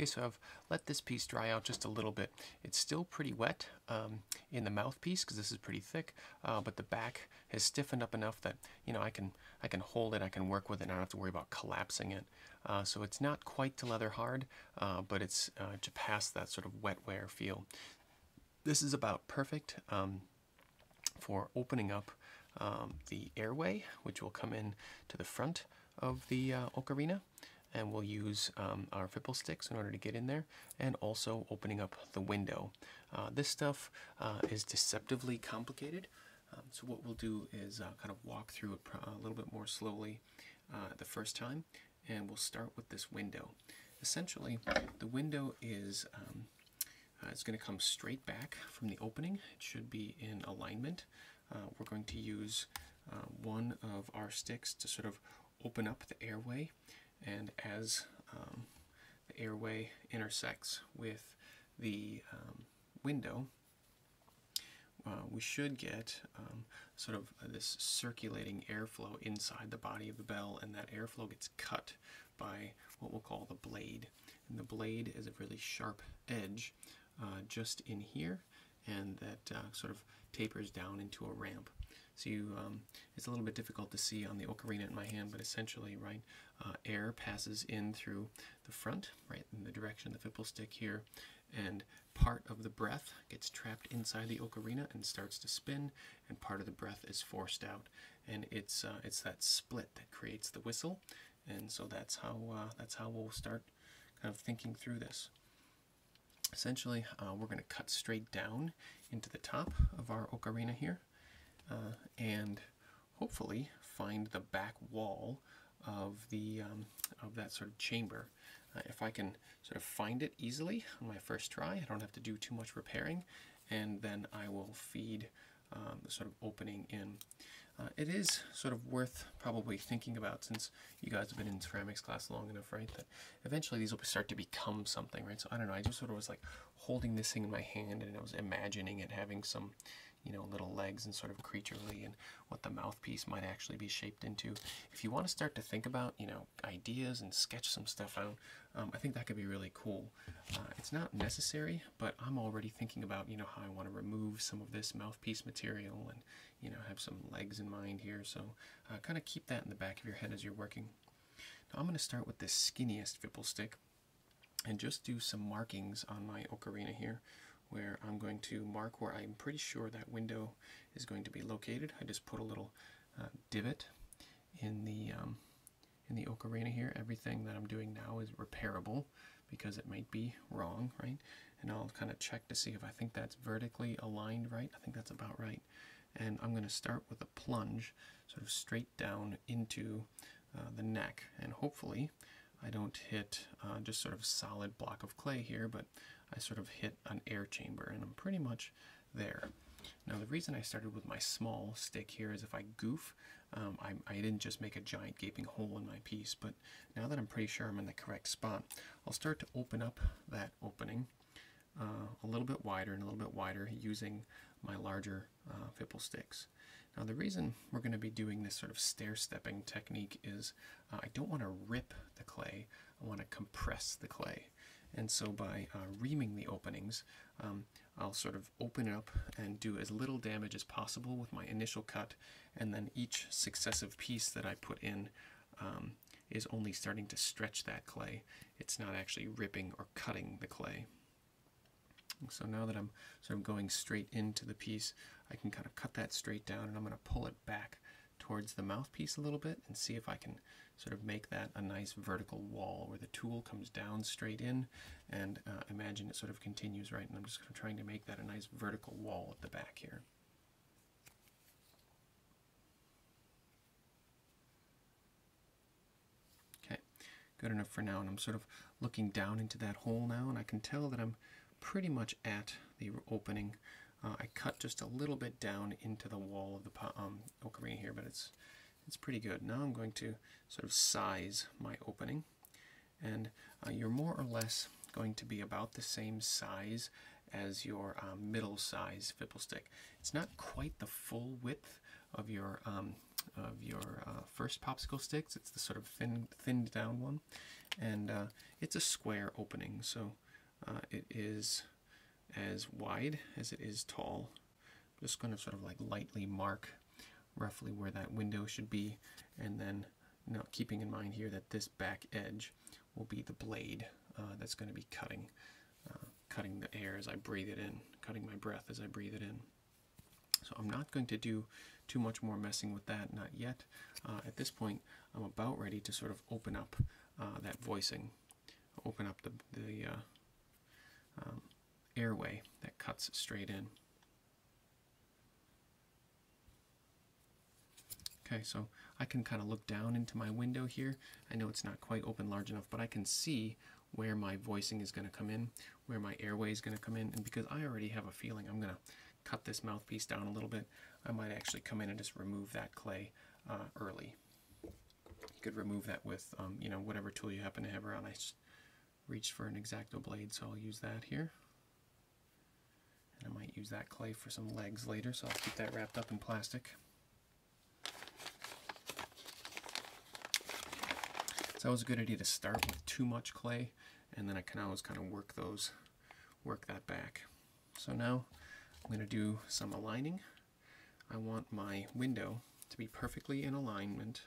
Okay, so I've let this piece dry out just a little bit. It's still pretty wet um, in the mouthpiece because this is pretty thick, uh, but the back has stiffened up enough that you know I can I can hold it, I can work with it, and I don't have to worry about collapsing it. Uh, so it's not quite to leather hard, uh, but it's uh, to pass that sort of wet wear feel. This is about perfect um, for opening up um, the airway, which will come in to the front of the uh, ocarina and we'll use um, our Fipple sticks in order to get in there and also opening up the window. Uh, this stuff uh, is deceptively complicated um, so what we'll do is uh, kind of walk through it a little bit more slowly uh, the first time and we'll start with this window. Essentially the window is um, uh, it's going to come straight back from the opening. It should be in alignment. Uh, we're going to use one of our sticks to sort of open up the airway and as um, the airway intersects with the um, window, uh, we should get um, sort of this circulating airflow inside the body of the bell, and that airflow gets cut by what we'll call the blade. And the blade is a really sharp edge uh, just in here, and that uh, sort of tapers down into a ramp. So you, um, it's a little bit difficult to see on the ocarina in my hand, but essentially, right, uh, air passes in through the front, right, in the direction of the Fipple stick here, and part of the breath gets trapped inside the ocarina and starts to spin, and part of the breath is forced out. And it's uh, it's that split that creates the whistle, and so that's how uh, that's how we'll start kind of thinking through this. Essentially, uh, we're going to cut straight down into the top of our ocarina here, uh, and hopefully find the back wall of the um, of that sort of chamber. Uh, if I can sort of find it easily on my first try, I don't have to do too much repairing, and then I will feed um, the sort of opening in. Uh, it is sort of worth probably thinking about since you guys have been in ceramics class long enough, right, that eventually these will start to become something, right? So I don't know, I just sort of was like holding this thing in my hand and I was imagining it having some you know, little legs and sort of creaturely and what the mouthpiece might actually be shaped into. If you want to start to think about, you know, ideas and sketch some stuff out, um, I think that could be really cool. Uh, it's not necessary, but I'm already thinking about, you know, how I want to remove some of this mouthpiece material and, you know, have some legs in mind here. So uh, kind of keep that in the back of your head as you're working. Now I'm going to start with the skinniest Fipple stick and just do some markings on my ocarina here where I'm going to mark where I'm pretty sure that window is going to be located. I just put a little uh, divot in the um, in the ocarina here. Everything that I'm doing now is repairable because it might be wrong, right? And I'll kind of check to see if I think that's vertically aligned right. I think that's about right. And I'm going to start with a plunge sort of straight down into uh, the neck. And hopefully I don't hit uh, just sort of solid block of clay here, but I sort of hit an air chamber and I'm pretty much there. Now the reason I started with my small stick here is if I goof, um, I, I, didn't just make a giant gaping hole in my piece, but now that I'm pretty sure I'm in the correct spot, I'll start to open up that opening uh, a little bit wider and a little bit wider using my larger uh, Fipple sticks. Now the reason we're going to be doing this sort of stair-stepping technique is uh, I don't want to rip the clay, I want to compress the clay. And so by uh, reaming the openings, um, I'll sort of open it up and do as little damage as possible with my initial cut, and then each successive piece that I put in um, is only starting to stretch that clay. It's not actually ripping or cutting the clay. So now that I'm sort of going straight into the piece, I can kind of cut that straight down and I'm going to pull it back towards the mouthpiece a little bit and see if I can sort of make that a nice vertical wall where the tool comes down straight in and uh, imagine it sort of continues right and I'm just trying to make that a nice vertical wall at the back here. Okay, good enough for now and I'm sort of looking down into that hole now and I can tell that I'm pretty much at the opening. Uh, I cut just a little bit down into the wall of the um, ocarina here, but it's it's pretty good. Now I'm going to sort of size my opening and uh, you're more or less going to be about the same size as your uh, middle size Fipple stick. It's not quite the full width of your um, of your uh, first popsicle sticks. It's the sort of thin thinned down one, and uh, it's a square opening, so uh, it is as wide as it is tall. I'm just going to sort of like lightly mark roughly where that window should be, and then you know, keeping in mind here that this back edge will be the blade uh, that's going to be cutting, uh, cutting the air as I breathe it in, cutting my breath as I breathe it in. So I'm not going to do too much more messing with that, not yet. Uh, at this point, I'm about ready to sort of open up uh, that voicing, open up the, the uh, um, airway that cuts straight in. Okay, so I can kind of look down into my window here. I know it's not quite open large enough, but I can see where my voicing is going to come in, where my airway is going to come in, and because I already have a feeling I'm going to cut this mouthpiece down a little bit, I might actually come in and just remove that clay uh, early. You could remove that with, um, you know, whatever tool you happen to have around. I reached for an X-Acto blade, so I'll use that here. And I might use that clay for some legs later, so I'll keep that wrapped up in plastic. It's always a good idea to start with too much clay, and then I can always kind of work those, work that back. So now I'm going to do some aligning. I want my window to be perfectly in alignment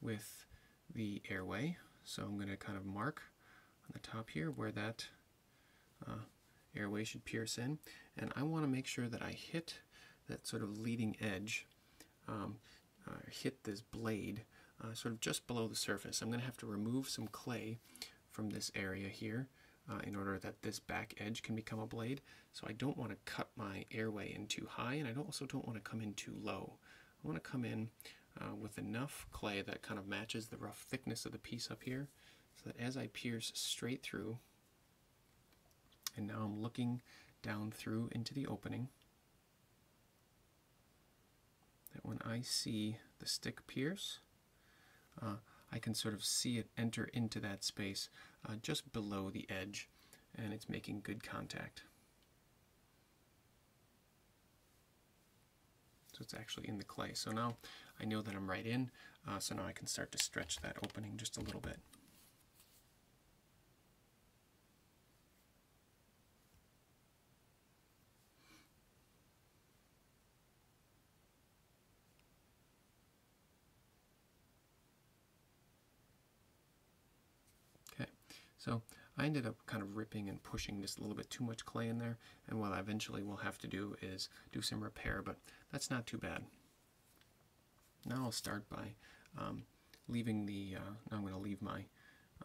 with the airway. So I'm going to kind of mark on the top here where that uh, airway should pierce in. And I want to make sure that I hit that sort of leading edge, um, uh, hit this blade uh, sort of just below the surface. I'm going to have to remove some clay from this area here uh, in order that this back edge can become a blade. So I don't want to cut my airway in too high and I also don't want to come in too low. I want to come in uh, with enough clay that kind of matches the rough thickness of the piece up here so that as I pierce straight through and now I'm looking down through into the opening that when I see the stick pierce uh, I can sort of see it enter into that space uh, just below the edge and it's making good contact. So it's actually in the clay. So now I know that I'm right in, uh, so now I can start to stretch that opening just a little bit. So I ended up kind of ripping and pushing just a little bit too much clay in there, and what I eventually will have to do is do some repair, but that's not too bad. Now I'll start by um, leaving the, uh, now I'm going to leave my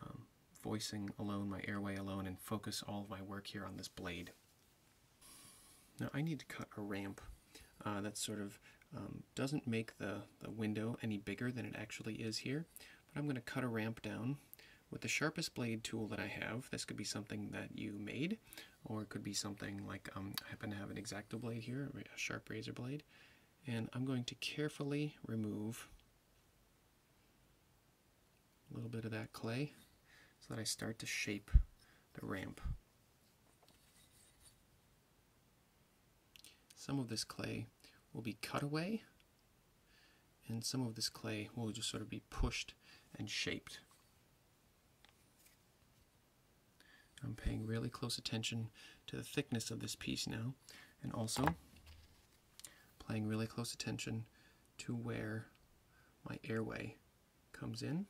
um, voicing alone, my airway alone, and focus all of my work here on this blade. Now I need to cut a ramp uh, that sort of um, doesn't make the, the window any bigger than it actually is here, but I'm going to cut a ramp down with the sharpest blade tool that I have, this could be something that you made, or it could be something like um, I happen to have an X-Acto blade here, a sharp razor blade, and I'm going to carefully remove a little bit of that clay so that I start to shape the ramp. Some of this clay will be cut away, and some of this clay will just sort of be pushed and shaped. I'm paying really close attention to the thickness of this piece now and also paying really close attention to where my airway comes in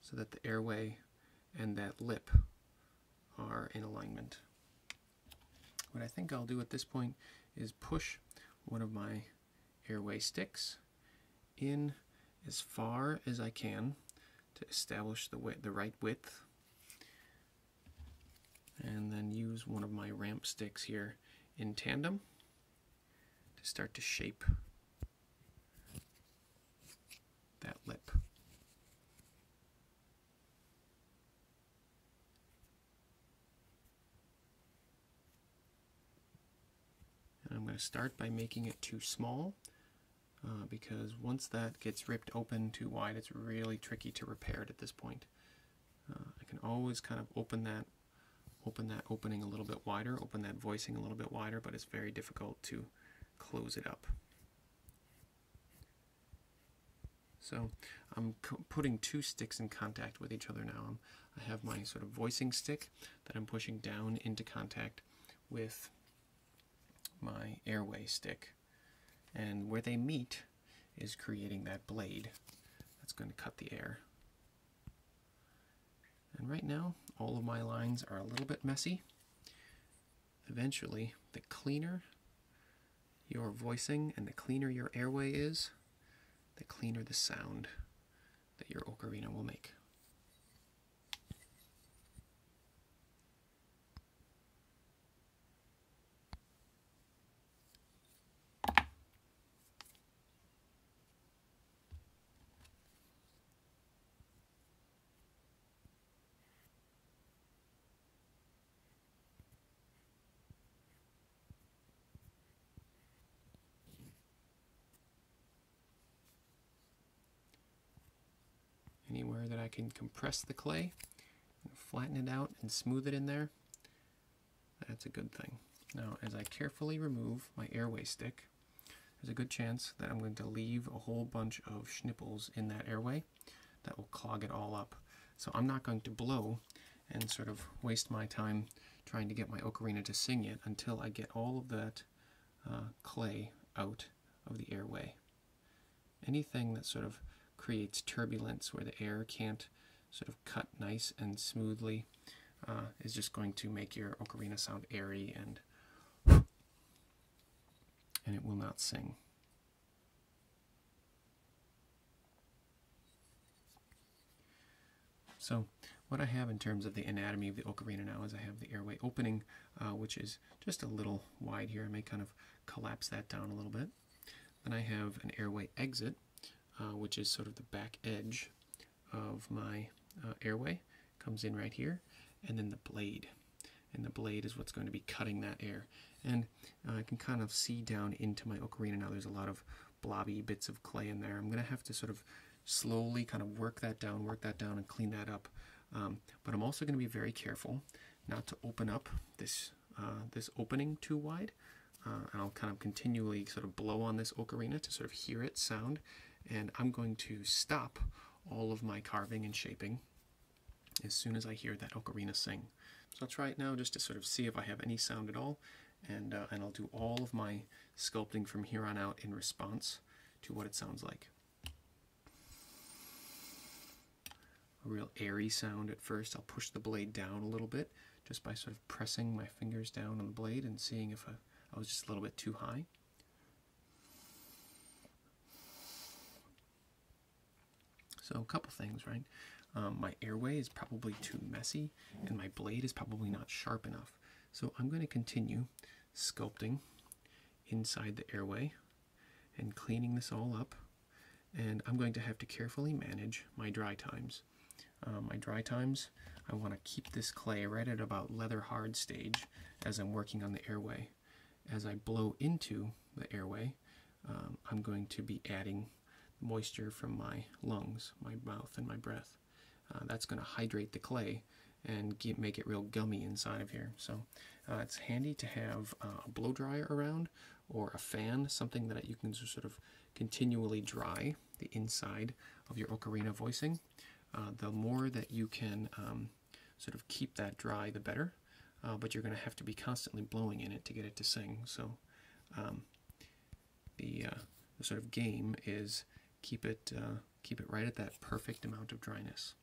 so that the airway and that lip are in alignment. What I think I'll do at this point is push one of my airway sticks in as far as I can to establish the, the right width and then use one of my ramp sticks here in tandem to start to shape that lip. And I'm going to start by making it too small uh, because once that gets ripped open too wide, it's really tricky to repair it at this point. Uh, I can always kind of open that open that opening a little bit wider, open that voicing a little bit wider, but it's very difficult to close it up. So I'm putting two sticks in contact with each other now. I'm, I have my sort of voicing stick that I'm pushing down into contact with my airway stick. And where they meet is creating that blade that's going to cut the air. And right now, all of my lines are a little bit messy. Eventually, the cleaner your voicing and the cleaner your airway is, the cleaner the sound that your ocarina will make. anywhere that I can compress the clay flatten it out and smooth it in there, that's a good thing. Now, as I carefully remove my airway stick, there's a good chance that I'm going to leave a whole bunch of schnipples in that airway that will clog it all up. So I'm not going to blow and sort of waste my time trying to get my ocarina to sing it until I get all of that uh, clay out of the airway. Anything that sort of creates turbulence where the air can't sort of cut nice and smoothly uh, is just going to make your ocarina sound airy and and it will not sing. So what I have in terms of the anatomy of the ocarina now is I have the airway opening, uh, which is just a little wide here. I may kind of collapse that down a little bit. Then I have an airway exit, uh, which is sort of the back edge of my uh, airway, comes in right here, and then the blade. And the blade is what's going to be cutting that air. And uh, I can kind of see down into my ocarina now. There's a lot of blobby bits of clay in there. I'm going to have to sort of slowly kind of work that down, work that down, and clean that up. Um, but I'm also going to be very careful not to open up this uh, this opening too wide. Uh, and I'll kind of continually sort of blow on this ocarina to sort of hear it sound and I'm going to stop all of my carving and shaping as soon as I hear that ocarina sing. So I'll try it now just to sort of see if I have any sound at all, and, uh, and I'll do all of my sculpting from here on out in response to what it sounds like. A real airy sound at first. I'll push the blade down a little bit just by sort of pressing my fingers down on the blade and seeing if I, I was just a little bit too high. So a couple things, right? Um, my airway is probably too messy and my blade is probably not sharp enough. So I'm going to continue sculpting inside the airway and cleaning this all up. And I'm going to have to carefully manage my dry times. Um, my dry times, I want to keep this clay right at about leather hard stage as I'm working on the airway. As I blow into the airway, um, I'm going to be adding moisture from my lungs, my mouth, and my breath. Uh, that's going to hydrate the clay and get, make it real gummy inside of here. So uh, it's handy to have uh, a blow dryer around or a fan, something that you can sort of continually dry the inside of your ocarina voicing. Uh, the more that you can um, sort of keep that dry, the better. Uh, but you're going to have to be constantly blowing in it to get it to sing. So um, the, uh, the sort of game is keep it uh, keep it right at that perfect amount of dryness.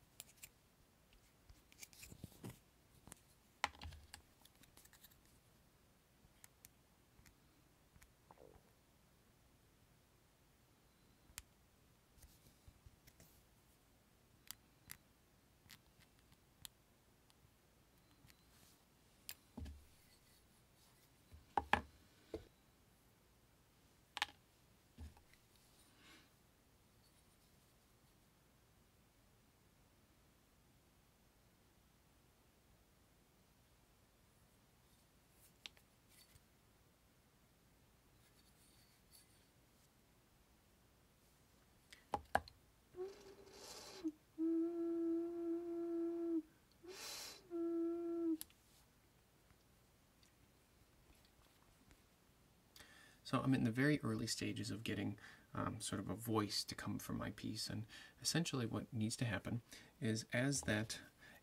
So I'm in the very early stages of getting um, sort of a voice to come from my piece, and essentially what needs to happen is as that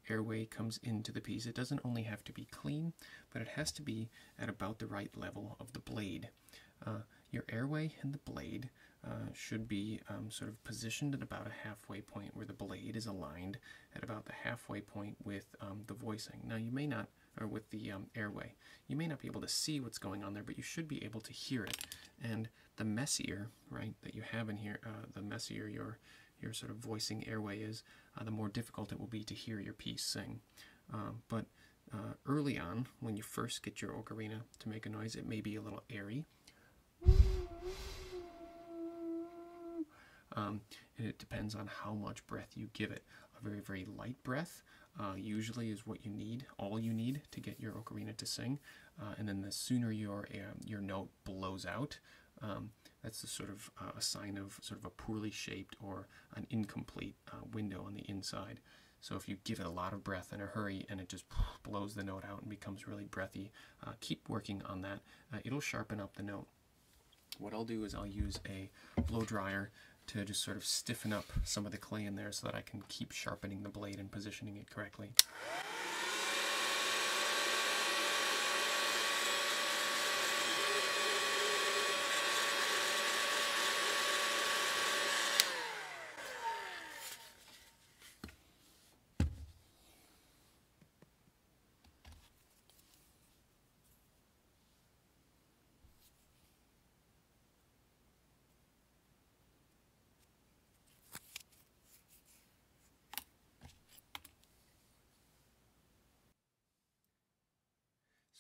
airway comes into the piece, it doesn't only have to be clean, but it has to be at about the right level of the blade. Uh, your airway and the blade uh, should be um, sort of positioned at about a halfway point where the blade is aligned at about the halfway point with um, the voicing. Now you may not, or with the um, airway, you may not be able to see what's going on there, but you should be able to hear it. And the messier, right, that you have in here, uh, the messier your your sort of voicing airway is, uh, the more difficult it will be to hear your piece sing. Um, but uh, early on, when you first get your ocarina to make a noise, it may be a little airy. Um, and it depends on how much breath you give it. Very, very light breath uh, usually is what you need, all you need to get your ocarina to sing. Uh, and then the sooner your um, your note blows out, um, that's a sort of uh, a sign of sort of a poorly shaped or an incomplete uh, window on the inside. So if you give it a lot of breath in a hurry and it just blows the note out and becomes really breathy, uh, keep working on that. Uh, it'll sharpen up the note. What I'll do is I'll use a blow dryer to just sort of stiffen up some of the clay in there so that I can keep sharpening the blade and positioning it correctly.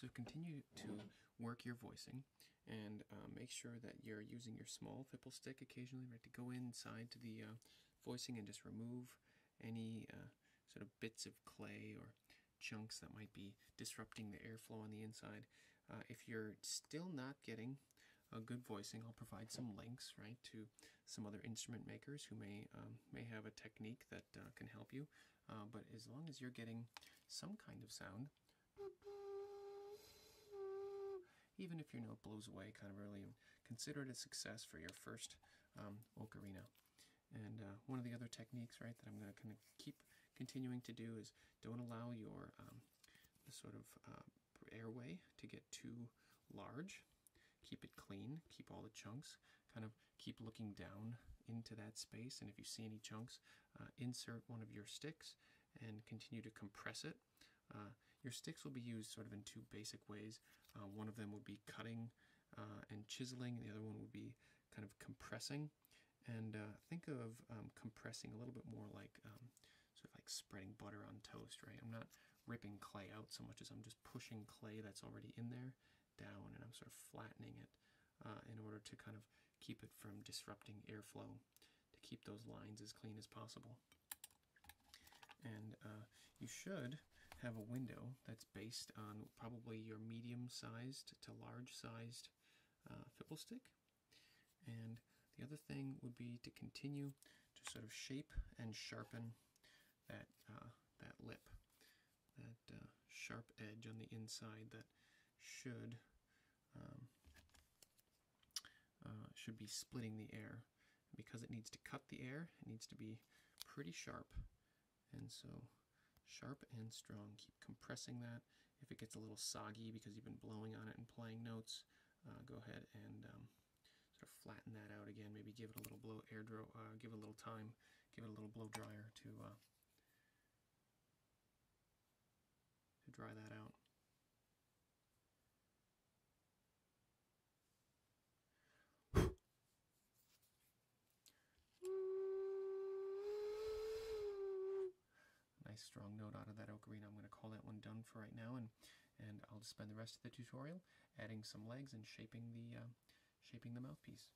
So continue to work your voicing and uh, make sure that you're using your small fipple stick occasionally, right, to go inside to the uh, voicing and just remove any uh, sort of bits of clay or chunks that might be disrupting the airflow on the inside. Uh, if you're still not getting a good voicing, I'll provide some links, right, to some other instrument makers who may um, may have a technique that uh, can help you. Uh, but as long as you're getting some kind of sound, even if your note blows away kind of early, consider it a success for your first um, ocarina. And uh, one of the other techniques, right, that I'm going to kind of keep continuing to do is don't allow your um, sort of uh, airway to get too large. Keep it clean. Keep all the chunks. Kind of keep looking down into that space. And if you see any chunks, uh, insert one of your sticks and continue to compress it. Uh, your sticks will be used sort of in two basic ways. Uh, one of them would be cutting uh, and chiseling, and the other one would be kind of compressing. And uh, think of um, compressing a little bit more like um, sort of like spreading butter on toast, right? I'm not ripping clay out so much as I'm just pushing clay that's already in there down, and I'm sort of flattening it uh, in order to kind of keep it from disrupting airflow, to keep those lines as clean as possible. And uh, you should have a window that's based on probably your medium-sized to large-sized uh, stick. And the other thing would be to continue to sort of shape and sharpen that uh, that lip, that uh, sharp edge on the inside that should um, uh, should be splitting the air. Because it needs to cut the air, it needs to be pretty sharp. And so sharp and strong. Keep compressing that. If it gets a little soggy because you've been blowing on it and playing notes, uh, go ahead and um, sort of flatten that out again. Maybe give it a little blow air draw, uh, give it a little time, give it a little blow dryer to uh, to dry that out. nice strong note out of that ocarina. I'm going to call that one done for right now, and and I'll just spend the rest of the tutorial adding some legs and shaping the uh, shaping the mouthpiece.